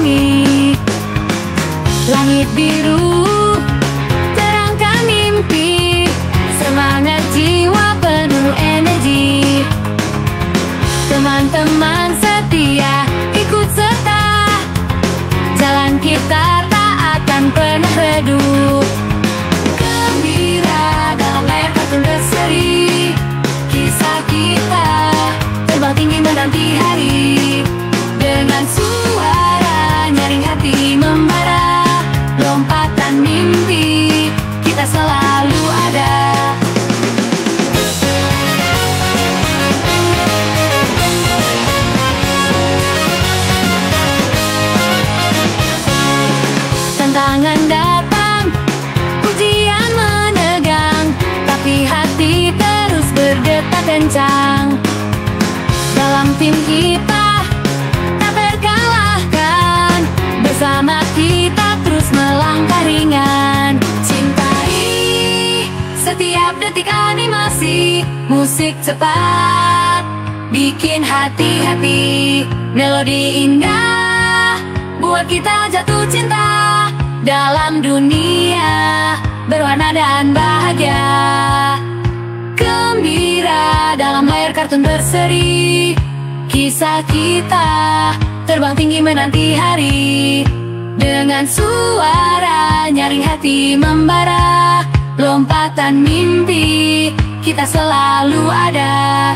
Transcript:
langit. Langit biru kencang Dalam tim kita tak terkalahkan. Bersama kita terus melangkah ringan. Cintai setiap detik animasi. Musik cepat bikin hati-hati. Melodi indah buat kita jatuh cinta. Dalam dunia berwarna dan bahagia. Kartun berseri, kisah kita terbang tinggi menanti hari. Dengan suara nyaring hati membara, lompatan mimpi kita selalu ada.